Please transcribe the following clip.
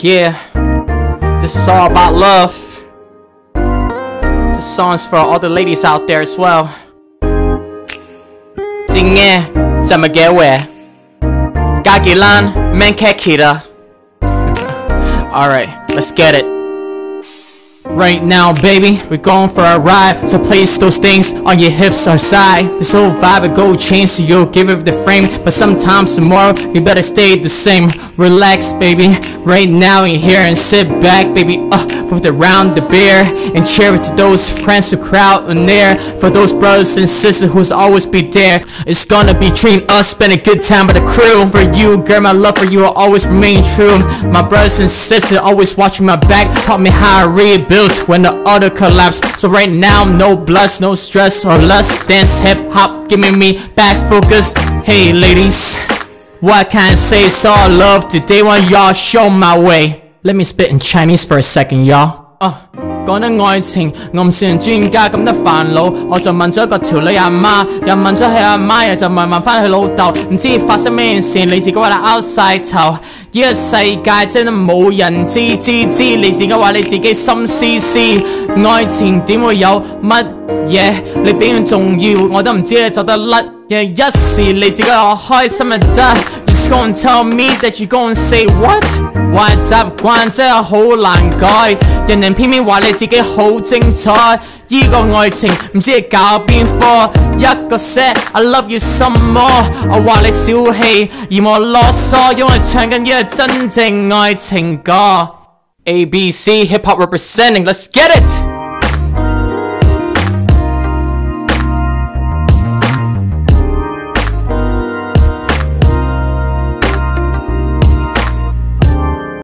Yeah, this is all about love. This song's for all the ladies out there as well. 今夜怎么结尾？加几烂 man Alright, let's get it. Right now, baby, we're going for a ride. So place those things on your hips or side. This whole vibe a gold chain, so you'll give it the frame. But sometimes tomorrow, you better stay the same. Relax, baby. Right now, you're here and sit back, baby. Uh, with around the beer and it to those friends who crowd on there. For those brothers and sisters who's always be there. It's gonna be treating us, spend a good time with the crew. For you, girl, my love for you will always remain true. My brothers and sisters always watching my back, taught me how to rebuild when the other collapsed So right now no bloods, no stress or lust Dance hip hop giving me back focus Hey ladies What can I say it's all love Today when y'all show my way Let me spit in Chinese for a second y'all uh. 講得愛情，我唔算專家咁得煩惱，我就問咗個條女阿媽，又問咗佢阿媽，又就問問翻佢老豆，唔知發生咩事，你自己話你拗晒頭。呢個世界真係冇人知知知，你自己話你自己心思思，愛情點會有乜嘢？你比佢重要，我都唔知你做得甩。一時你自己我開心就得。Just gonna tell me that you gonna say what？坏习惯真系好难改，人人偏偏话你自己好精彩。呢个爱情唔知系搞边科，一个 set I love you some more，我话你小气，而我啰嗦，因为唱紧呢个真正爱情歌。A B C hip hop representing，let's get it。